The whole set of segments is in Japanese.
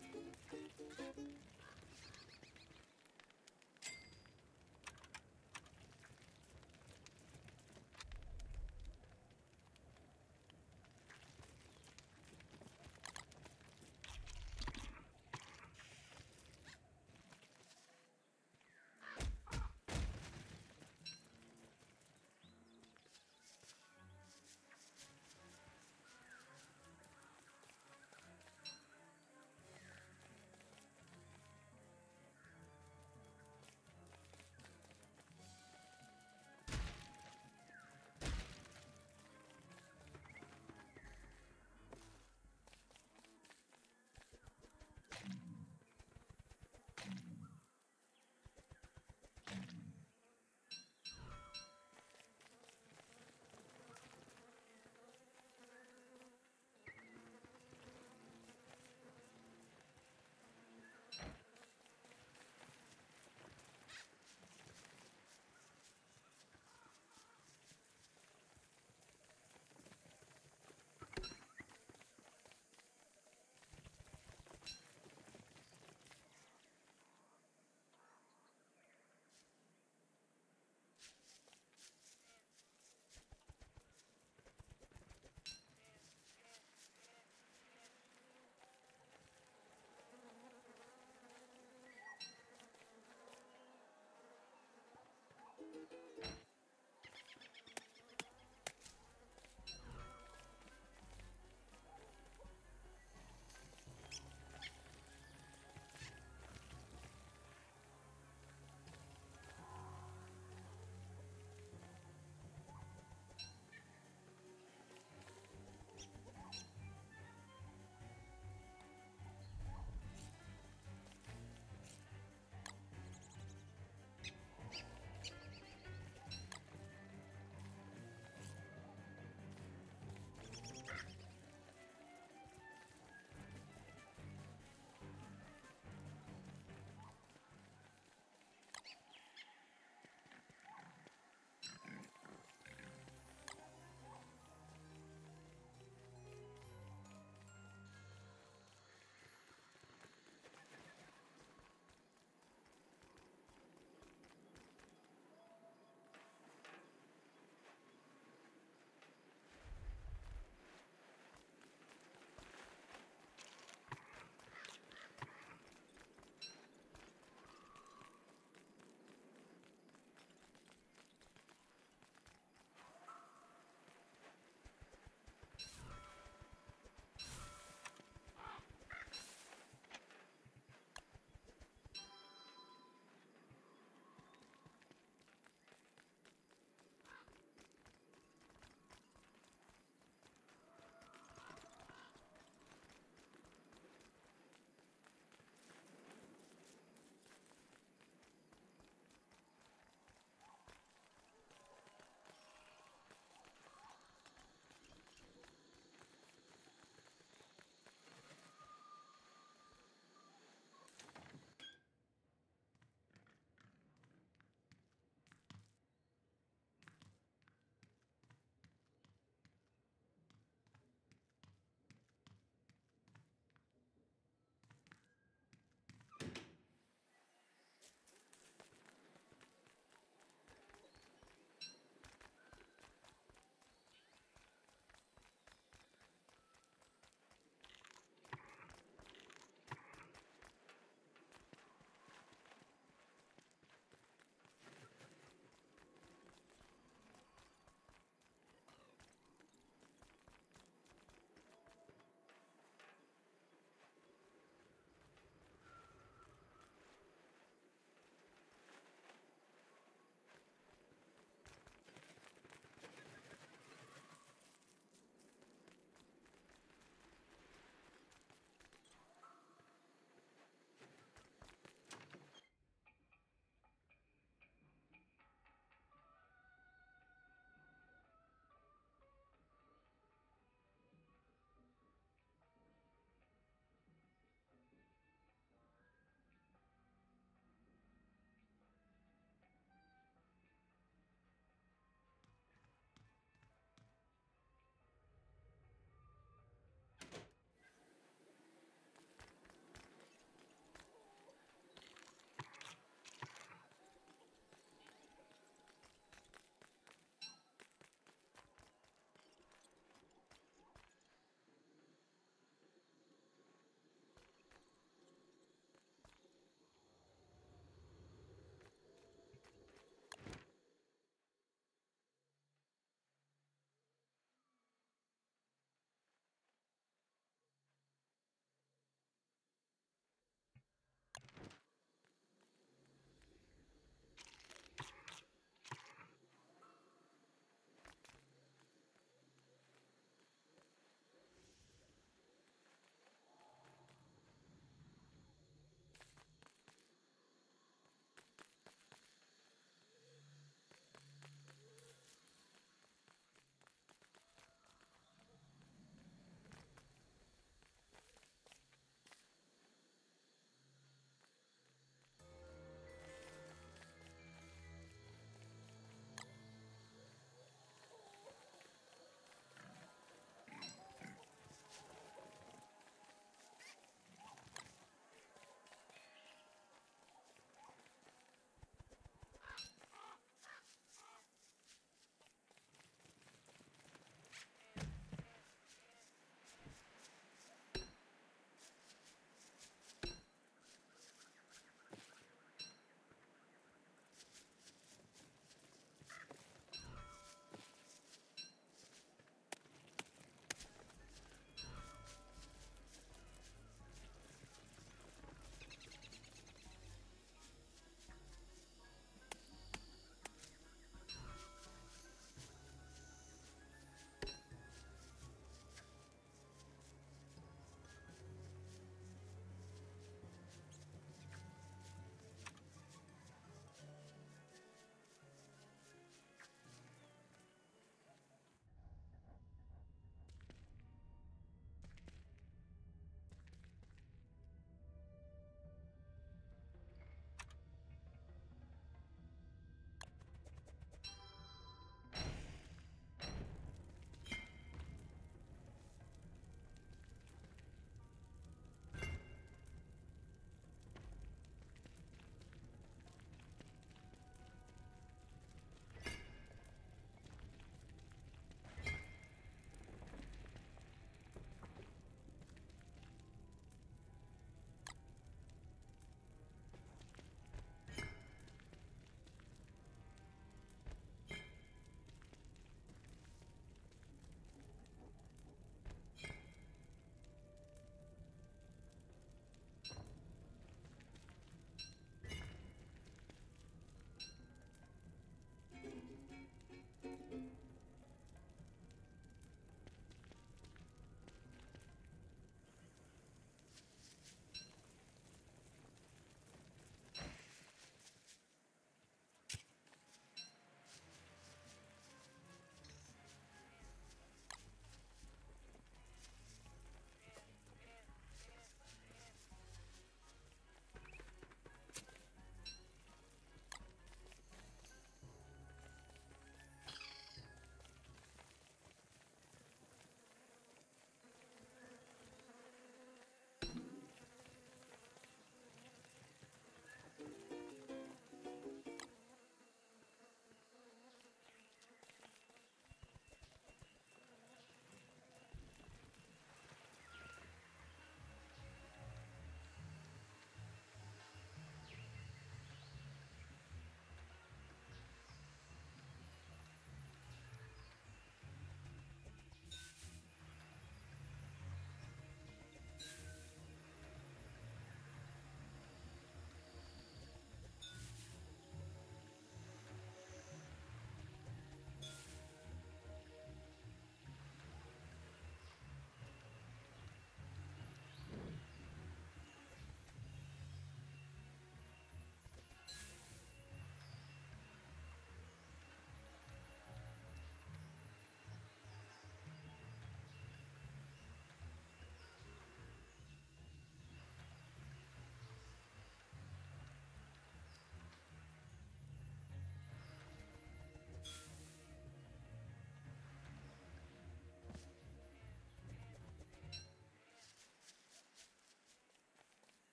Thank you.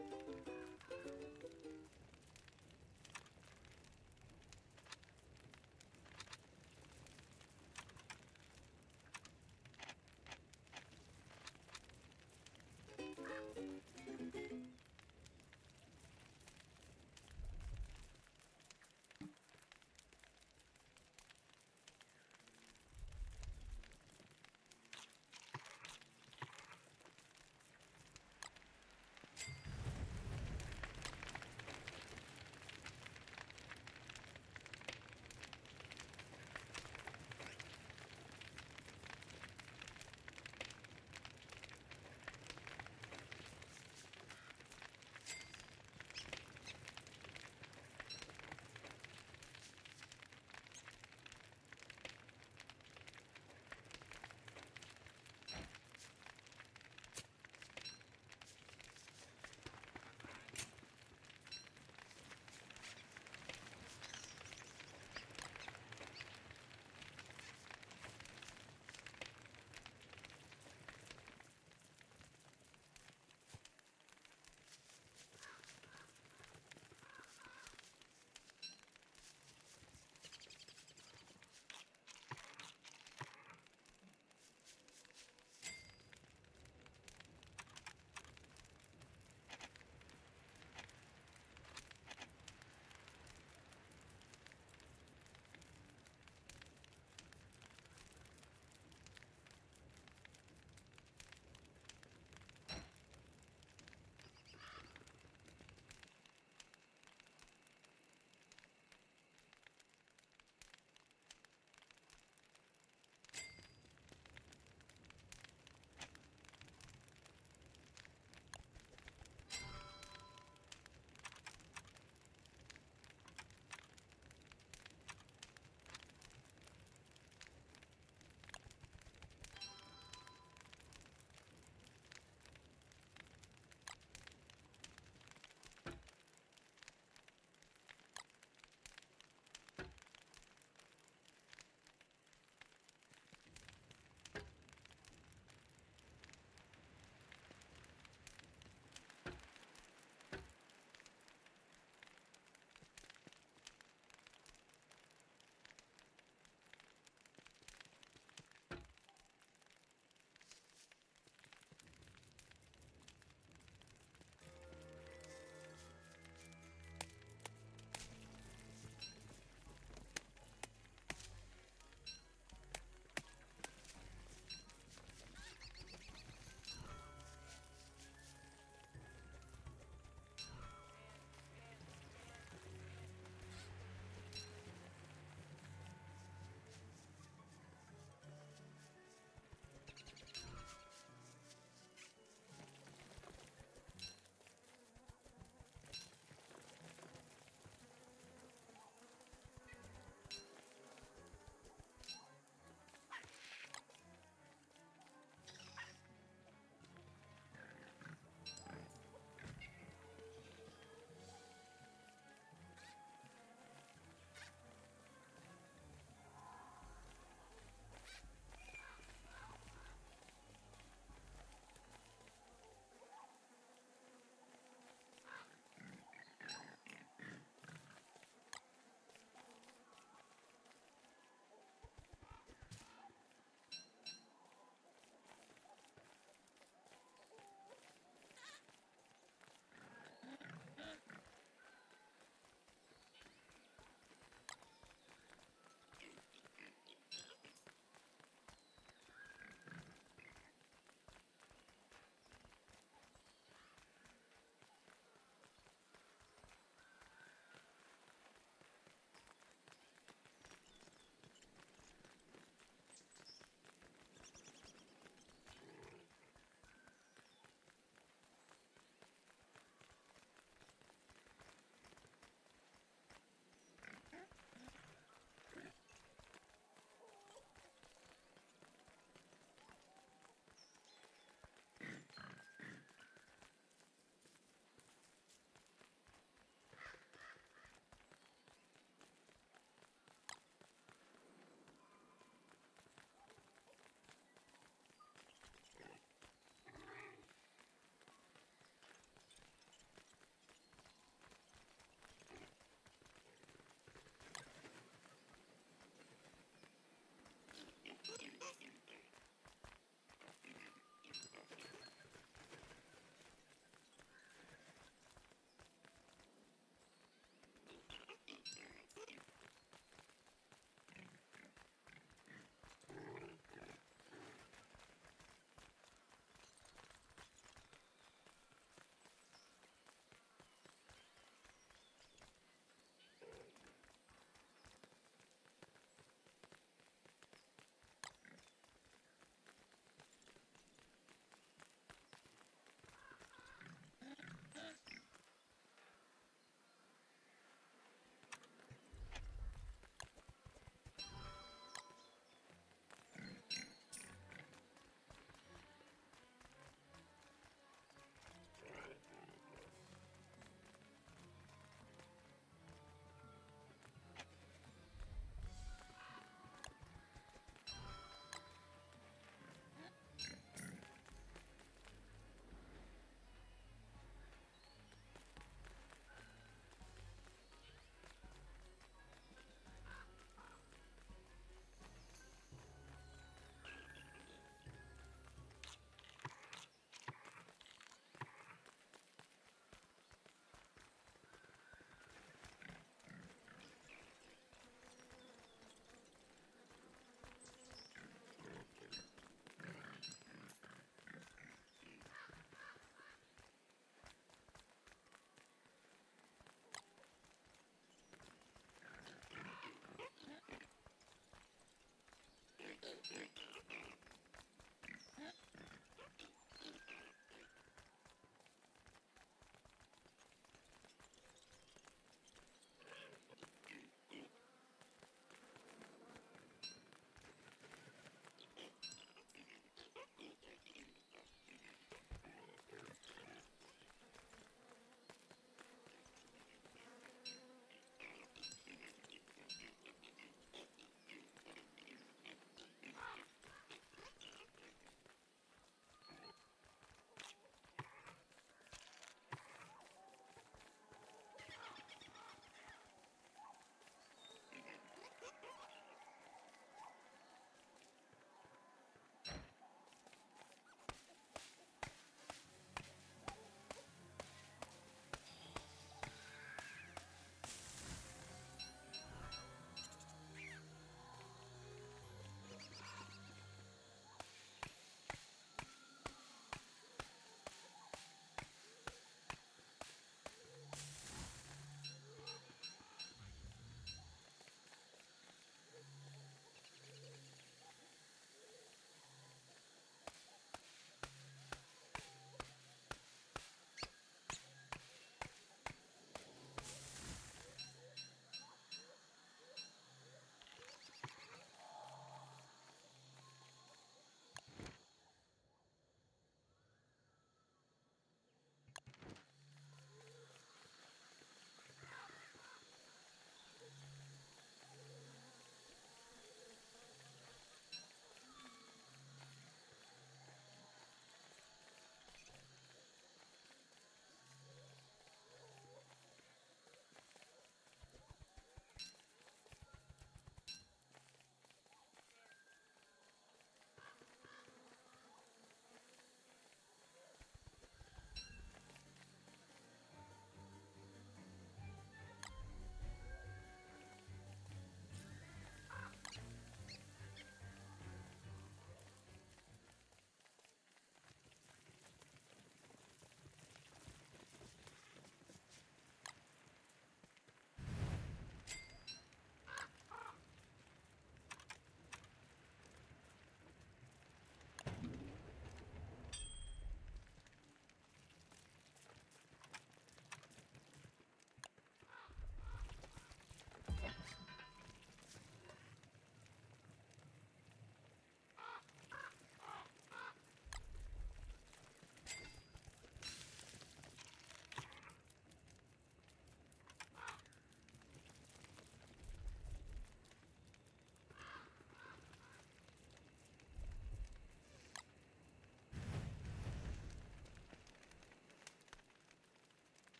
あっ。